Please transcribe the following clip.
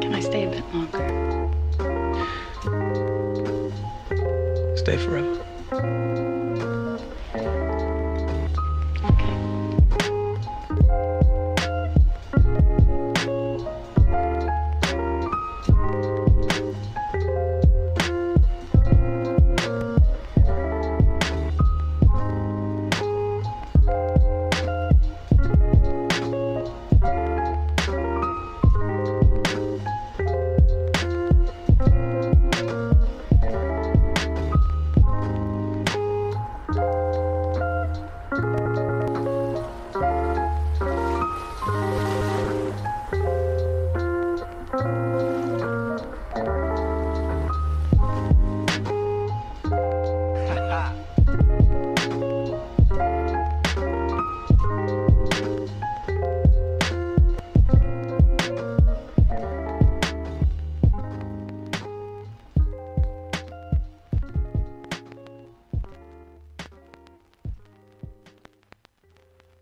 Can I stay a bit longer? Stay forever. Okay.